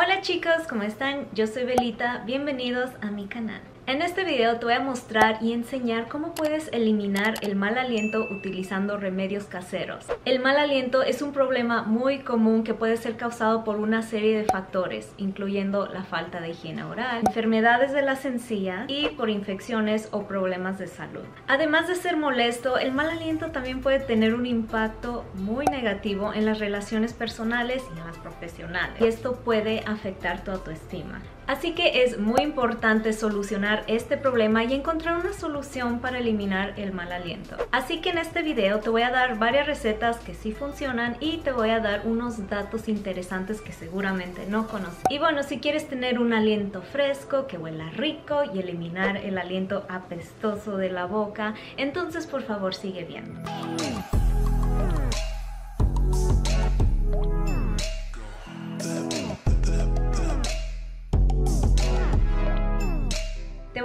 Hola chicos, ¿cómo están? Yo soy Belita, bienvenidos a mi canal. En este video te voy a mostrar y enseñar cómo puedes eliminar el mal aliento utilizando remedios caseros. El mal aliento es un problema muy común que puede ser causado por una serie de factores, incluyendo la falta de higiene oral, enfermedades de la sencilla y por infecciones o problemas de salud. Además de ser molesto, el mal aliento también puede tener un impacto muy negativo en las relaciones personales y en las profesionales, y esto puede afectar tu autoestima. Así que es muy importante solucionar este problema y encontrar una solución para eliminar el mal aliento. Así que en este video te voy a dar varias recetas que sí funcionan y te voy a dar unos datos interesantes que seguramente no conoces. Y bueno, si quieres tener un aliento fresco, que huela rico y eliminar el aliento apestoso de la boca, entonces por favor sigue viendo.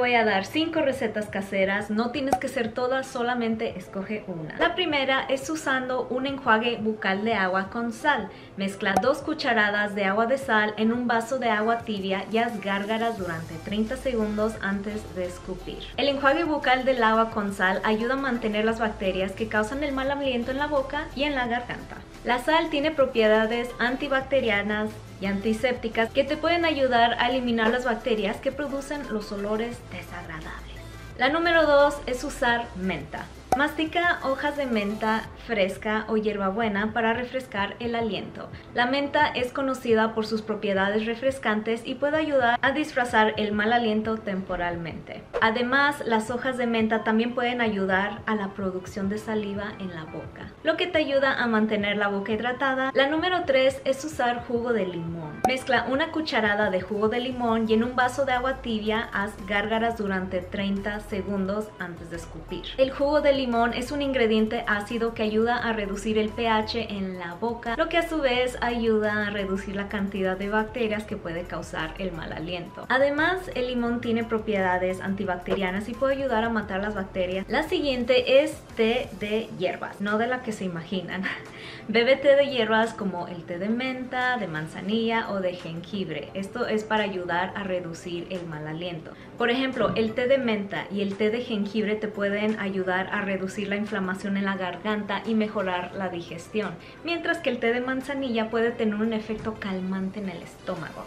Voy a dar 5 recetas caseras, no tienes que ser todas, solamente escoge una. La primera es usando un enjuague bucal de agua con sal. Mezcla 2 cucharadas de agua de sal en un vaso de agua tibia y haz gárgaras durante 30 segundos antes de escupir. El enjuague bucal del agua con sal ayuda a mantener las bacterias que causan el mal aliento en la boca y en la garganta. La sal tiene propiedades antibacterianas y antisépticas que te pueden ayudar a eliminar las bacterias que producen los olores desagradables. La número 2 es usar menta. Mastica hojas de menta fresca o hierbabuena para refrescar el aliento. La menta es conocida por sus propiedades refrescantes y puede ayudar a disfrazar el mal aliento temporalmente. Además, las hojas de menta también pueden ayudar a la producción de saliva en la boca, lo que te ayuda a mantener la boca hidratada. La número 3 es usar jugo de limón. Mezcla una cucharada de jugo de limón y en un vaso de agua tibia haz gárgaras durante 30 segundos antes de escupir. El jugo de limón es un ingrediente ácido que ayuda a reducir el pH en la boca, lo que a su vez ayuda a reducir la cantidad de bacterias que puede causar el mal aliento. Además, el limón tiene propiedades antibacterianas y puede ayudar a matar las bacterias. La siguiente es té de hierbas, no de la que se imaginan. Bebe té de hierbas como el té de menta, de manzanilla o de jengibre. Esto es para ayudar a reducir el mal aliento. Por ejemplo, el té de menta y el té de jengibre te pueden ayudar a reducir la inflamación en la garganta y mejorar la digestión, mientras que el té de manzanilla puede tener un efecto calmante en el estómago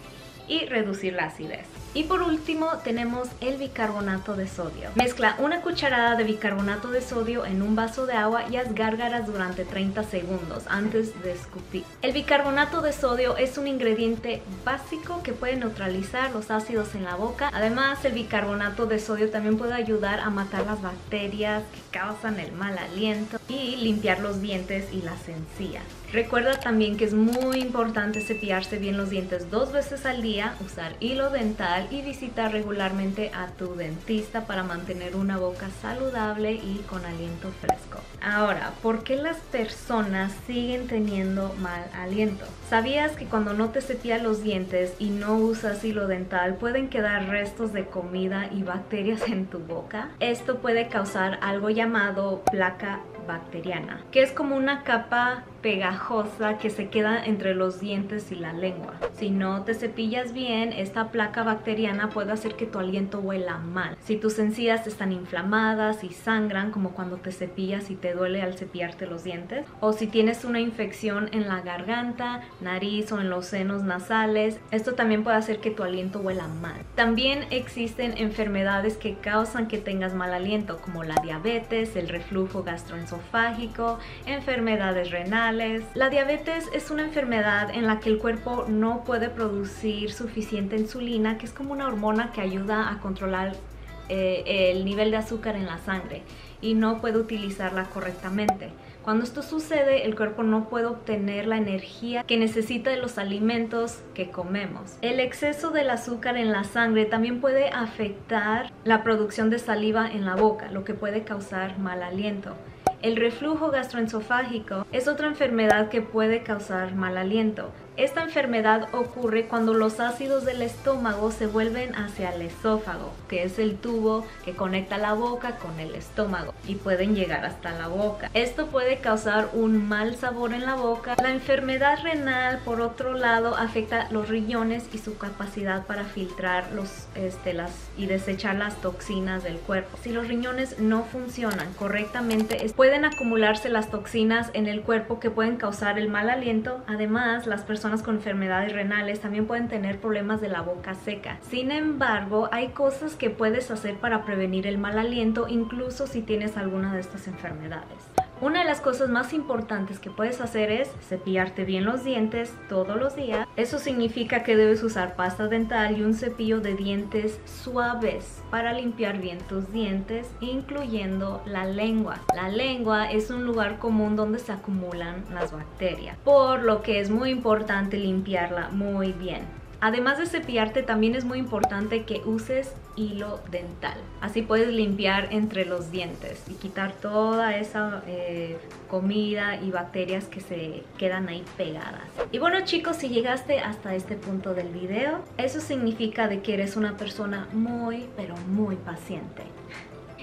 y reducir la acidez. Y por último tenemos el bicarbonato de sodio. Mezcla una cucharada de bicarbonato de sodio en un vaso de agua y haz gárgaras durante 30 segundos antes de escupir. El bicarbonato de sodio es un ingrediente básico que puede neutralizar los ácidos en la boca. Además, el bicarbonato de sodio también puede ayudar a matar las bacterias que causan el mal aliento y limpiar los dientes y las encías. Recuerda también que es muy importante cepillarse bien los dientes dos veces al día, usar hilo dental y visitar regularmente a tu dentista para mantener una boca saludable y con aliento fresco. Ahora, ¿por qué las personas siguen teniendo mal aliento? ¿Sabías que cuando no te cepillas los dientes y no usas hilo dental pueden quedar restos de comida y bacterias en tu boca? Esto puede causar algo llamado placa bacteriana, que es como una capa pegajosa que se queda entre los dientes y la lengua. Si no te cepillas bien, esta placa bacteriana puede hacer que tu aliento huela mal. Si tus encías están inflamadas y sangran, como cuando te cepillas y te duele al cepillarte los dientes, o si tienes una infección en la garganta, nariz o en los senos nasales, esto también puede hacer que tu aliento huela mal. También existen enfermedades que causan que tengas mal aliento, como la diabetes, el reflujo gastroesofágico, enfermedades renales, la diabetes es una enfermedad en la que el cuerpo no puede producir suficiente insulina, que es como una hormona que ayuda a controlar eh, el nivel de azúcar en la sangre y no puede utilizarla correctamente. Cuando esto sucede, el cuerpo no puede obtener la energía que necesita de los alimentos que comemos. El exceso del azúcar en la sangre también puede afectar la producción de saliva en la boca, lo que puede causar mal aliento. El reflujo gastroesofágico es otra enfermedad que puede causar mal aliento. Esta enfermedad ocurre cuando los ácidos del estómago se vuelven hacia el esófago, que es el tubo que conecta la boca con el estómago y pueden llegar hasta la boca. Esto puede causar un mal sabor en la boca. La enfermedad renal, por otro lado, afecta los riñones y su capacidad para filtrar este, las, y desechar las toxinas del cuerpo. Si los riñones no funcionan correctamente, pueden acumularse las toxinas en el cuerpo que pueden causar el mal aliento. Además, las personas con enfermedades renales también pueden tener problemas de la boca seca. Sin embargo, hay cosas que puedes hacer para prevenir el mal aliento incluso si tienes alguna de estas enfermedades. Una de las cosas más importantes que puedes hacer es cepillarte bien los dientes todos los días. Eso significa que debes usar pasta dental y un cepillo de dientes suaves para limpiar bien tus dientes, incluyendo la lengua. La lengua es un lugar común donde se acumulan las bacterias, por lo que es muy importante limpiarla muy bien. Además de cepillarte, también es muy importante que uses hilo dental. Así puedes limpiar entre los dientes y quitar toda esa eh, comida y bacterias que se quedan ahí pegadas. Y bueno chicos, si llegaste hasta este punto del video, eso significa de que eres una persona muy, pero muy paciente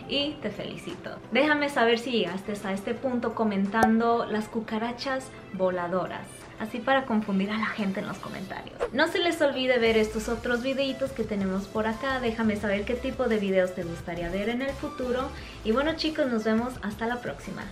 y te felicito. Déjame saber si llegaste a este punto comentando las cucarachas voladoras así para confundir a la gente en los comentarios. No se les olvide ver estos otros videitos que tenemos por acá, déjame saber qué tipo de videos te gustaría ver en el futuro y bueno chicos, nos vemos hasta la próxima.